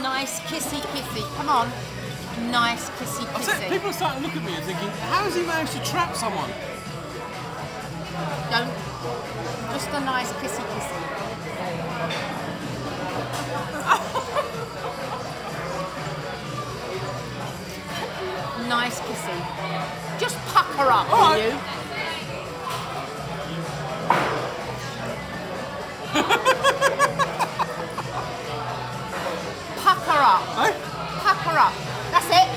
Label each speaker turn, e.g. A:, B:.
A: Nice kissy kissy. Come on. Nice kissy kissy.
B: people are starting to look at me and thinking, how has he managed to trap someone?
A: Don't. Just a nice kissy kissy. nice kissy. Just pucker up, will
B: right.
A: you?
B: Eh?
A: Pucker up. That's it.